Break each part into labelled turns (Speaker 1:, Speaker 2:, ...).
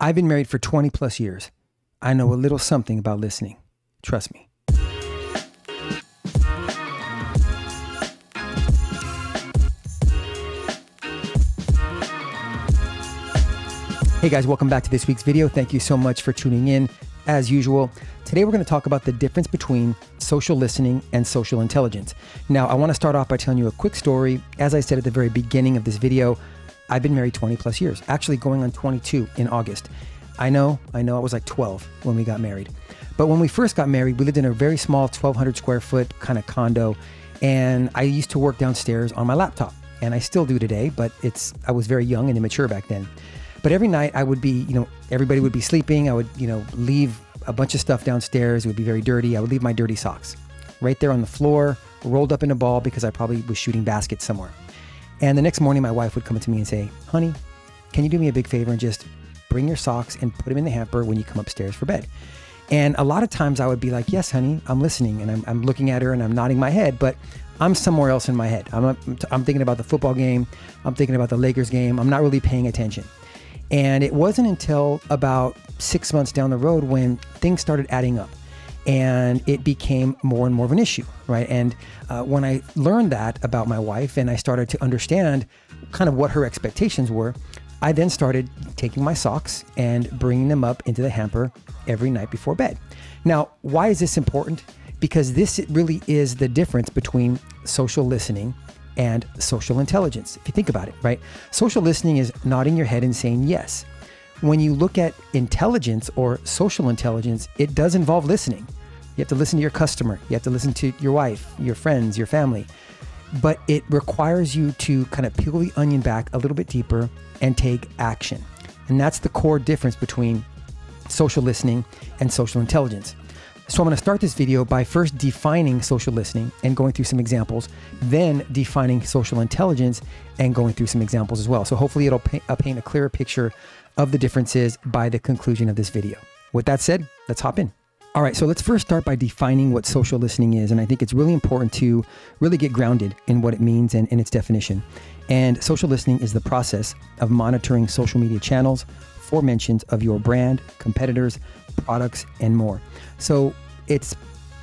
Speaker 1: I've been married for 20 plus years. I know a little something about listening. Trust me. Hey guys, welcome back to this week's video. Thank you so much for tuning in. As usual, today we're going to talk about the difference between social listening and social intelligence. Now, I want to start off by telling you a quick story. As I said at the very beginning of this video, I've been married 20 plus years, actually going on 22 in August. I know, I know I was like 12 when we got married. But when we first got married, we lived in a very small 1200 square foot kind of condo. And I used to work downstairs on my laptop. And I still do today, but it's I was very young and immature back then. But every night I would be, you know, everybody would be sleeping. I would, you know, leave a bunch of stuff downstairs. It would be very dirty. I would leave my dirty socks right there on the floor, rolled up in a ball because I probably was shooting baskets somewhere. And the next morning, my wife would come up to me and say, Honey, can you do me a big favor and just bring your socks and put them in the hamper when you come upstairs for bed? And a lot of times I would be like, Yes, honey, I'm listening. And I'm, I'm looking at her and I'm nodding my head, but I'm somewhere else in my head. I'm, I'm thinking about the football game. I'm thinking about the Lakers game. I'm not really paying attention. And it wasn't until about six months down the road when things started adding up and it became more and more of an issue, right? And uh, when I learned that about my wife and I started to understand kind of what her expectations were, I then started taking my socks and bringing them up into the hamper every night before bed. Now, why is this important? Because this really is the difference between social listening and social intelligence. If you think about it, right? Social listening is nodding your head and saying yes. When you look at intelligence or social intelligence, it does involve listening. You have to listen to your customer, you have to listen to your wife, your friends, your family. But it requires you to kind of peel the onion back a little bit deeper and take action. And that's the core difference between social listening and social intelligence. So I'm going to start this video by first defining social listening and going through some examples, then defining social intelligence and going through some examples as well. So hopefully it'll paint, uh, a clearer picture of the differences by the conclusion of this video. With that said, let's hop in. All right, so let's first start by defining what social listening is. And I think it's really important to really get grounded in what it means and, and its definition. And social listening is the process of monitoring social media channels for mentions of your brand, competitors, products, and more. So it's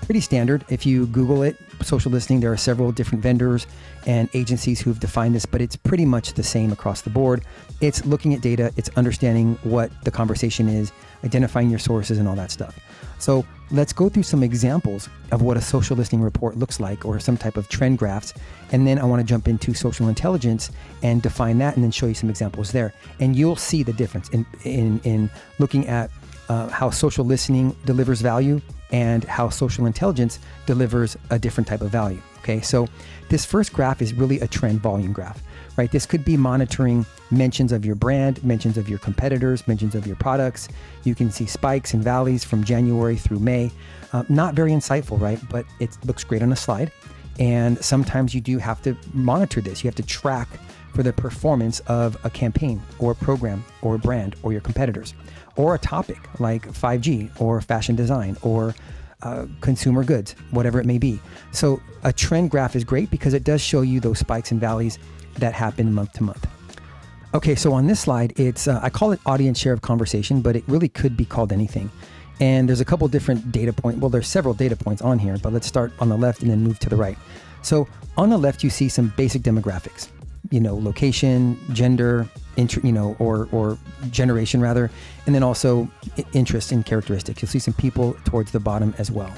Speaker 1: pretty standard. If you Google it, social listening, there are several different vendors and agencies who've defined this, but it's pretty much the same across the board. It's looking at data, it's understanding what the conversation is, identifying your sources, and all that stuff. So let's go through some examples of what a social listening report looks like or some type of trend graphs. And then I want to jump into social intelligence and define that and then show you some examples there. And you'll see the difference in, in, in looking at uh, how social listening delivers value and how social intelligence delivers a different type of value. Okay, so this first graph is really a trend volume graph, right? This could be monitoring mentions of your brand, mentions of your competitors, mentions of your products. You can see spikes and valleys from January through May. Uh, not very insightful, right? But it looks great on a slide. And sometimes you do have to monitor this. You have to track for the performance of a campaign or a program or a brand or your competitors or a topic like 5G or fashion design or uh, consumer goods, whatever it may be. So a trend graph is great because it does show you those spikes and valleys that happen month to month. Okay, so on this slide, it's uh, I call it audience share of conversation, but it really could be called anything. And there's a couple different data points. Well, there's several data points on here, but let's start on the left and then move to the right. So on the left, you see some basic demographics you know, location, gender, int- you know, or or generation rather, and then also interest and characteristics. You'll see some people towards the bottom as well.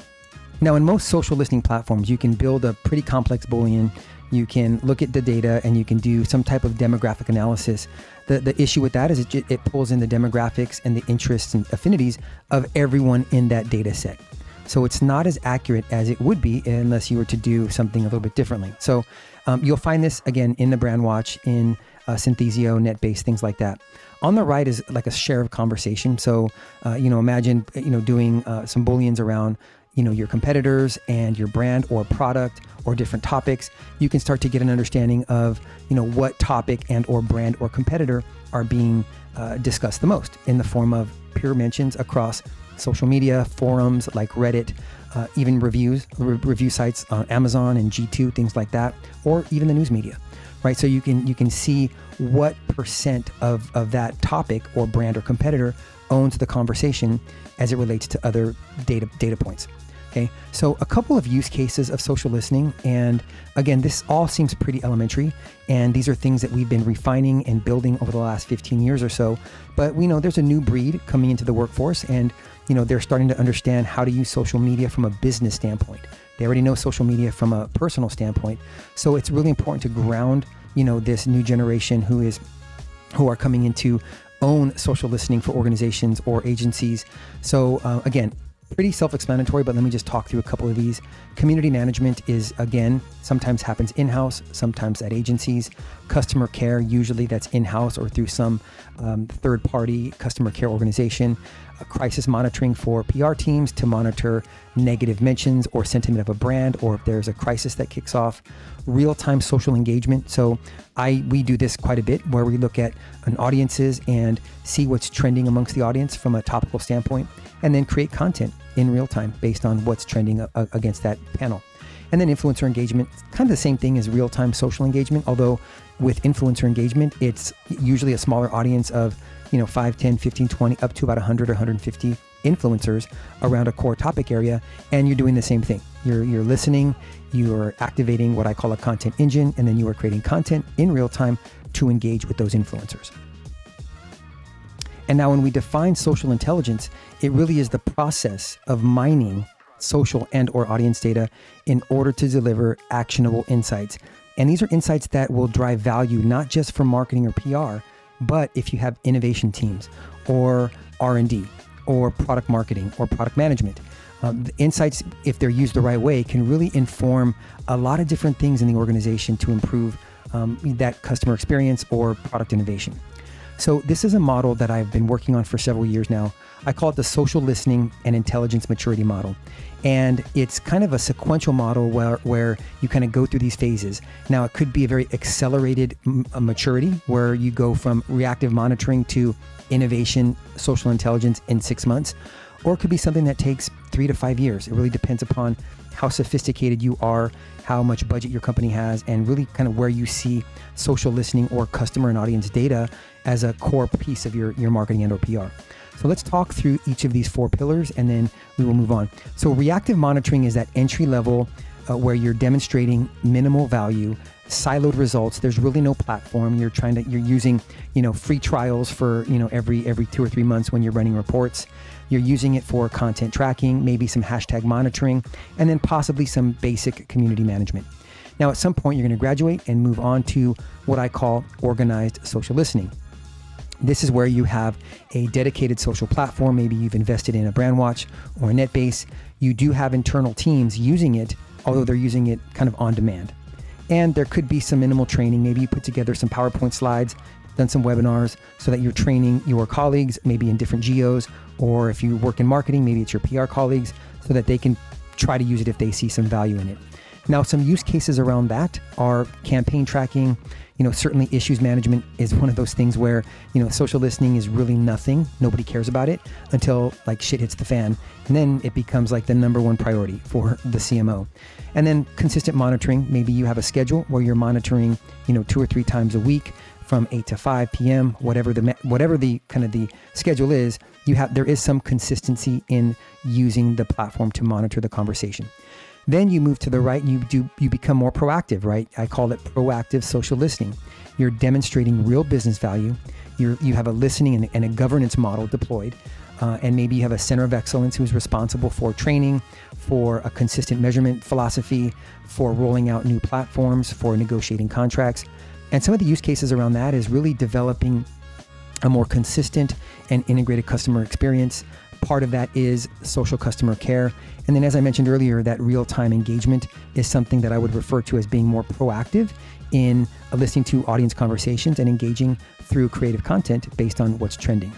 Speaker 1: Now, in most social listening platforms, you can build a pretty complex Boolean. You can look at the data and you can do some type of demographic analysis. The, the issue with that is it, it pulls in the demographics and the interests and affinities of everyone in that data set. So it's not as accurate as it would be unless you were to do something a little bit differently. So um, you'll find this again in the Brandwatch in uh, Synthesio, NetBase, things like that. On the right is like a share of conversation. So, uh, you know, imagine, you know, doing uh, some booleans around, you know, your competitors and your brand or product or different topics. You can start to get an understanding of, you know, what topic and or brand or competitor are being uh, discussed the most in the form of pure mentions across social media, forums like Reddit, uh, even reviews, re- review sites on Amazon and G2, things like that, or even the news media. Right? So you can you can see what percent of, of that topic or brand or competitor owns the conversation as it relates to other data data points. Okay, so a couple of use cases of social listening, and again, this all seems pretty elementary, and these are things that we've been refining and building over the last 15 years or so. But we know there's a new breed coming into the workforce, and you know they're starting to understand how to use social media from a business standpoint. They already know social media from a personal standpoint, so it's really important to ground you know this new generation who is who are coming into own social listening for organizations or agencies. So uh, again, pretty self-explanatory, but let me just talk through a couple of these. Community management is again sometimes happens in-house, sometimes at agencies. Customer care usually that's in-house or through some um, third-party customer care organization. Crisis monitoring for PR teams to monitor negative mentions or sentiment of a brand, or if there's a crisis that kicks off. Real-time social engagement. So I we do this quite a bit where we look at an audiences and see what's trending amongst the audience from a topical standpoint and then create content in real time based on what's trending against that panel. And then influencer engagement, kind of the same thing as real time social engagement, although with influencer engagement, it's usually a smaller audience of, you know, 5, 10, 15, 20, up to about 100 or 150 influencers around a core topic area. And you're doing the same thing. You're, you're listening, you're activating what I call a content engine, and then you are creating content in real time to engage with those influencers. And now, when we define social intelligence, it really is the process of mining social and or audience data in order to deliver actionable insights. And these are insights that will drive value not just for marketing or PR, but if you have innovation teams or R&D or product marketing or product management. Um, the insights, if they're used the right way, can really inform a lot of different things in the organization to improve um, that customer experience or product innovation. So, this is a model that I've been working on for several years now. I call it the social listening and intelligence maturity model. And it's kind of a sequential model where, where you kind of go through these phases. Now, it could be a very accelerated m- maturity where you go from reactive monitoring to innovation, social intelligence in six months, or it could be something that takes three to five years. It really depends upon how sophisticated you are, how much budget your company has, and really kind of where you see social listening or customer and audience data as a core piece of your, your marketing and or PR. So let's talk through each of these four pillars and then we will move on. So reactive monitoring is that entry level uh, where you're demonstrating minimal value, siloed results. There's really no platform. You're trying to you're using, you know, free trials for, you know, every every 2 or 3 months when you're running reports. You're using it for content tracking, maybe some hashtag monitoring, and then possibly some basic community management. Now, at some point, you're going to graduate and move on to what I call organized social listening. This is where you have a dedicated social platform. Maybe you've invested in a Brandwatch or a NetBase. You do have internal teams using it, although they're using it kind of on demand. And there could be some minimal training. Maybe you put together some PowerPoint slides, done some webinars so that you're training your colleagues, maybe in different geos, or if you work in marketing, maybe it's your PR colleagues, so that they can try to use it if they see some value in it. Now, some use cases around that are campaign tracking. You know, certainly issues management is one of those things where, you know, social listening is really nothing. Nobody cares about it until like shit hits the fan. And then it becomes like the number one priority for the CMO. And then consistent monitoring. Maybe you have a schedule where you're monitoring, you know, two or three times a week from 8 to 5 p.m. whatever the whatever the kind of the schedule is you have there is some consistency in using the platform to monitor the conversation then you move to the right and you do you become more proactive, right? I call it proactive social listening. You're demonstrating real business value. you you have a listening and, and a governance model deployed. Uh, and maybe you have a center of excellence who's responsible for training, for a consistent measurement philosophy, for rolling out new platforms, for negotiating contracts. And some of the use cases around that is really developing a more consistent and integrated customer experience, Part of that is social customer care. And then, as I mentioned earlier, that real time engagement is something that I would refer to as being more proactive in listening to audience conversations and engaging through creative content based on what's trending.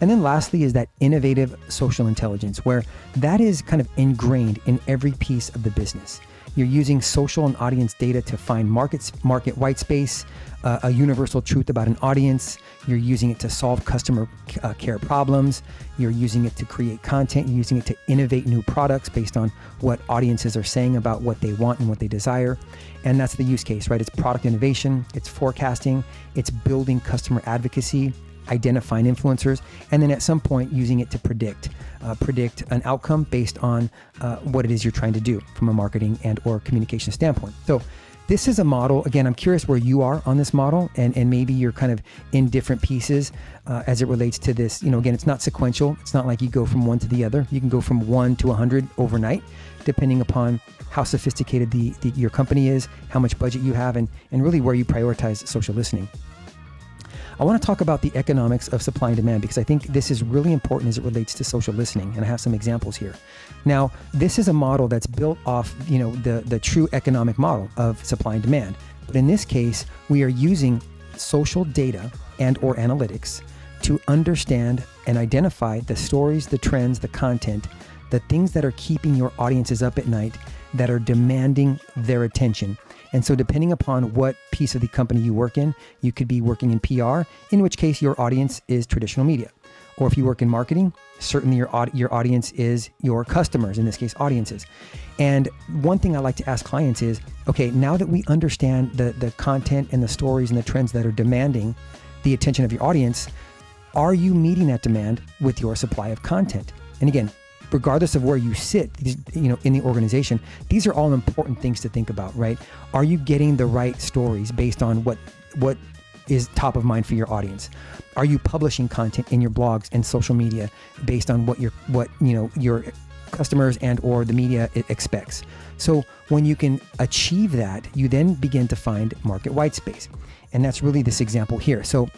Speaker 1: And then lastly is that innovative social intelligence, where that is kind of ingrained in every piece of the business. You're using social and audience data to find markets, market white space, uh, a universal truth about an audience. You're using it to solve customer uh, care problems. You're using it to create content. You're using it to innovate new products based on what audiences are saying about what they want and what they desire. And that's the use case, right? It's product innovation, it's forecasting, it's building customer advocacy, identifying influencers, and then at some point using it to predict, uh, predict an outcome based on uh, what it is you're trying to do from a marketing and or communication standpoint. So this is a model. Again, I'm curious where you are on this model, and, and maybe you're kind of in different pieces uh, as it relates to this. You know, again, it's not sequential. It's not like you go from one to the other. You can go from one to 100 overnight, depending upon how sophisticated the, the your company is, how much budget you have, and, and really where you prioritize social listening. I want to talk about the economics of supply and demand because I think this is really important as it relates to social listening, and I have some examples here. Now, this is a model that's built off, you know, the the true economic model of supply and demand. But in this case, we are using social data and or analytics to understand and identify the stories, the trends, the content, the things that are keeping your audiences up at night that are demanding their attention and so, depending upon what piece of the company you work in, you could be working in PR, in which case your audience is traditional media. Or if you work in marketing, certainly your, your audience is your customers, in this case, audiences. And one thing I like to ask clients is okay, now that we understand the, the content and the stories and the trends that are demanding the attention of your audience, are you meeting that demand with your supply of content? And again, regardless of where you sit, you know, in the organization, these are all important things to think about, right? Are you getting the right stories based on what what is top of mind for your audience? Are you publishing content in your blogs and social media based on what your what you know your customers and or the media expects? So when you can achieve that, you then begin to find market white space, and that's really this example here. So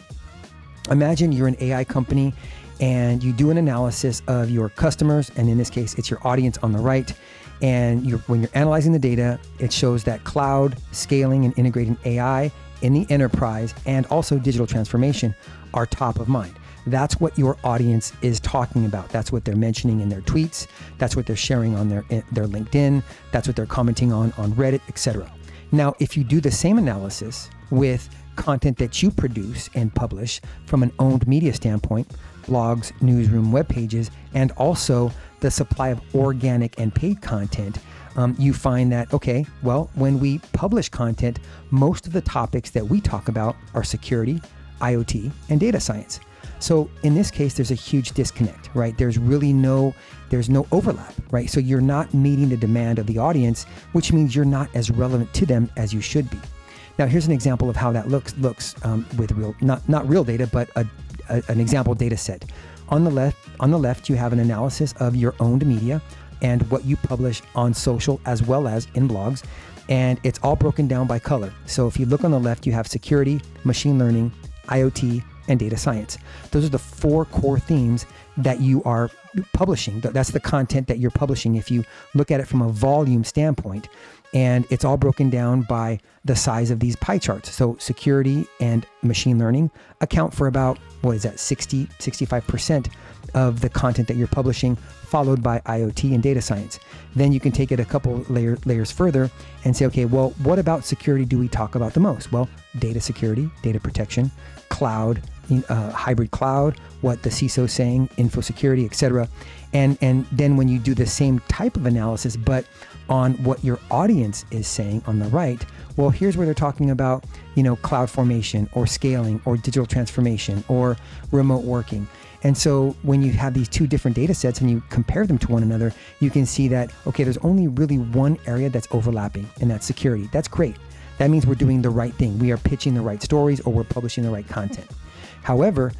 Speaker 1: imagine you're an AI company and you do an analysis of your customers, and in this case, it's your audience on the right. And you're, when you're analyzing the data, it shows that cloud, scaling, and integrating AI in the enterprise and also digital transformation are top of mind. That's what your audience is talking about. That's what they're mentioning in their tweets. That's what they're sharing on their their LinkedIn. That's what they're commenting on on Reddit, etc. Now, if you do the same analysis with content that you produce and publish from an owned media standpoint, blogs, newsroom, web pages, and also the supply of organic and paid content, um, you find that, okay, well, when we publish content, most of the topics that we talk about are security, IoT, and data science. So in this case, there's a huge disconnect, right? There's really no there's no overlap, right? So you're not meeting the demand of the audience, which means you're not as relevant to them as you should be. Now, here's an example of how that looks looks um, with real not not real data, but a, a, an example data set. On the left, on the left, you have an analysis of your owned media and what you publish on social as well as in blogs, and it's all broken down by color. So if you look on the left, you have security, machine learning, IoT, and data science. Those are the four core themes that you are publishing. That's the content that you're publishing if you look at it from a volume standpoint and it's all broken down by the size of these pie charts. So security and machine learning account for about what is that 60 65% of the content that you're publishing followed by IoT and data science. Then you can take it a couple layer, layers further and say okay, well what about security do we talk about the most? Well, data security, data protection, cloud, uh, hybrid cloud, what the CISO is saying, info security, etc. And and then when you do the same type of analysis but on what your audience is saying on the right, well, here's where they're talking about, you know, cloud formation or scaling or digital transformation or remote working. And so when you have these two different data sets and you compare them to one another, you can see that, okay, there's only really one area that's overlapping, and that's security. That's great. That means we're doing the right thing. We are pitching the right stories or we're publishing the right content. However,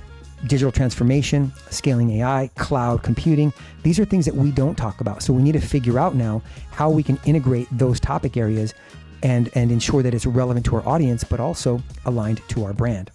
Speaker 1: digital transformation, scaling AI, cloud computing. These are things that we don't talk about. So we need to figure out now how we can integrate those topic areas and, and ensure that it's relevant to our audience, but also aligned to our brand.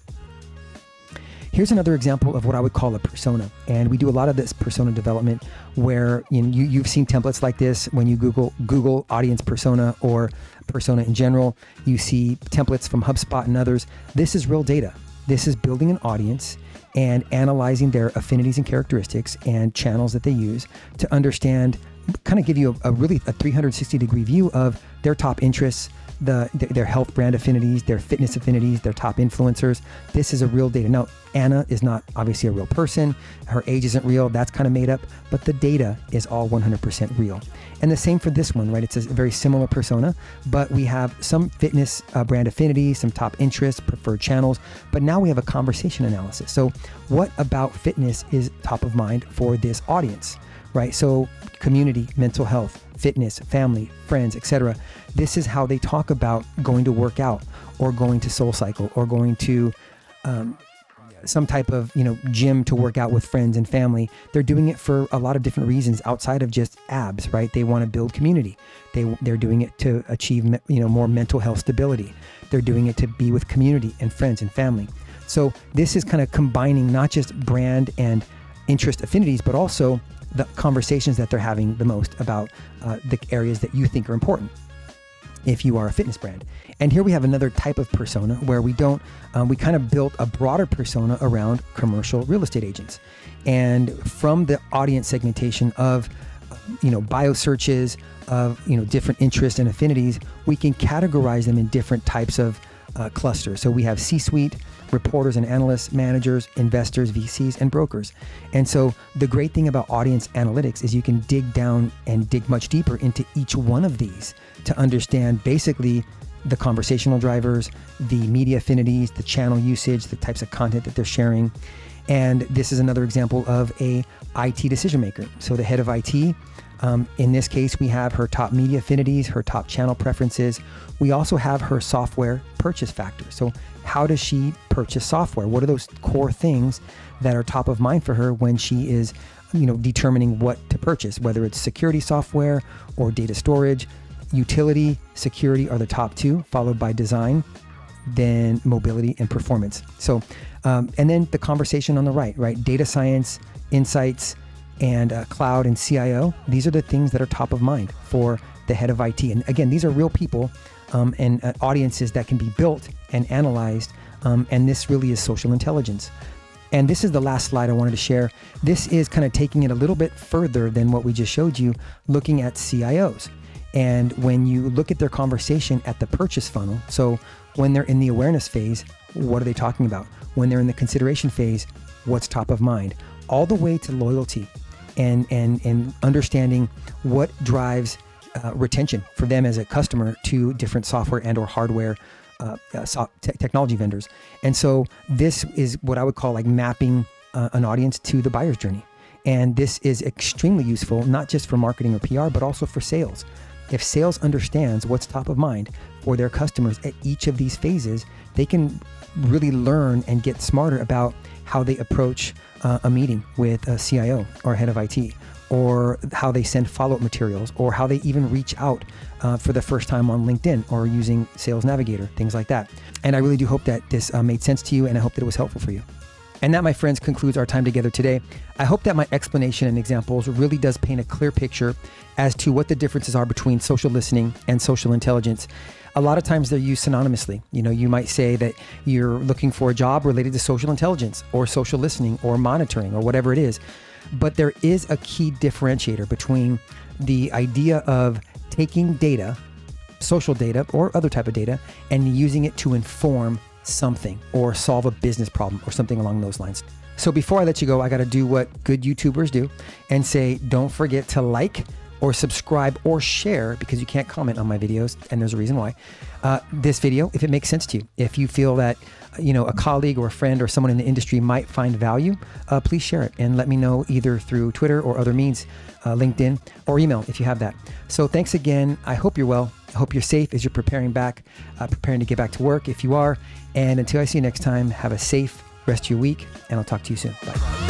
Speaker 1: Here's another example of what I would call a persona. And we do a lot of this persona development where you know, you, you've seen templates like this when you Google Google audience persona or persona in general. You see templates from HubSpot and others. This is real data. This is building an audience and analyzing their affinities and characteristics and channels that they use to understand kind of give you a, a really a 360 degree view of their top interests, the their health brand affinities, their fitness affinities, their top influencers. This is a real data. Now, Anna is not obviously a real person. Her age isn't real. That's kind of made up, but the data is all 100% real. And the same for this one, right? It's a very similar persona, but we have some fitness uh, brand affinity, some top interests, preferred channels, but now we have a conversation analysis. So, what about fitness is top of mind for this audience? Right? So, community, mental health, fitness, family, friends, etc. This is how they talk about going to work out or going to Soul Cycle or going to um, some type of you know gym to work out with friends and family. They're doing it for a lot of different reasons outside of just abs, right? They want to build community. They they're doing it to achieve you know more mental health stability. They're doing it to be with community and friends and family. So this is kind of combining not just brand and interest affinities, but also the conversations that they're having the most about uh, the areas that you think are important if you are a fitness brand. And here we have another type of persona where we don't, um, we kind of built a broader persona around commercial real estate agents. And from the audience segmentation of, you know, bio searches, of, you know, different interests and affinities, we can categorize them in different types of uh, clusters. So we have C suite, reporters and analysts, managers, investors, VCs, and brokers. And so the great thing about audience analytics is you can dig down and dig much deeper into each one of these to understand basically the conversational drivers, the media affinities, the channel usage, the types of content that they're sharing. And this is another example of a IT decision maker. So the head of IT um, in this case, we have her top media affinities, her top channel preferences. We also have her software purchase factor. So, how does she purchase software? What are those core things that are top of mind for her when she is, you know, determining what to purchase? Whether it's security software or data storage, utility, security are the top two, followed by design, then mobility and performance. So, um, and then the conversation on the right, right? Data science, insights and uh, cloud and CIO, these are the things that are top of mind for the head of IT. And again, these are real people um, and uh, audiences that can be built and analyzed. Um, and this really is social intelligence. And this is the last slide I wanted to share. This is kind of taking it a little bit further than what we just showed you, looking at CIOs. And when you look at their conversation at the purchase funnel, so when they're in the awareness phase, what are they talking about? When they're in the consideration phase, what's top of mind? All the way to loyalty and and and understanding what drives uh, retention for them as a customer to different software and or hardware uh, uh, te- technology vendors. And so this is what I would call like mapping uh, an audience to the buyer's journey. And this is extremely useful, not just for marketing or PR, but also for sales. If sales understands what's top of mind for their customers at each of these phases, they can really learn and get smarter about how they approach uh, a meeting with a CIO or head of IT, or how they send follow up materials, or how they even reach out uh, for the first time on LinkedIn or using Sales Navigator, things like that. And I really do hope that this uh, made sense to you, and I hope that it was helpful for you. And that, my friends, concludes our time together today. I hope that my explanation and examples really does paint a clear picture as to what the differences are between social listening and social intelligence. A lot of times they're used synonymously. You know, you might say that you're looking for a job related to social intelligence or social listening or monitoring or whatever it is. But there is a key differentiator between the idea of taking data, social data or other type of data, and using it to inform something or solve a business problem or something along those lines. So before I let you go, I got to do what good YouTubers do and say, don't forget to like or subscribe or share because you can't comment on my videos, and there's a reason why. Uh, this video, if it makes sense to you, if you feel that you know a colleague or a friend or someone in the industry might find value, uh, please share it and let me know either through Twitter or other means, uh, LinkedIn or email if you have that. So thanks again. I hope you're well. I hope you're safe as you're preparing back, uh, preparing to get back to work if you are. And until I see you next time, have a safe rest of your week, and I'll talk to you soon. Bye.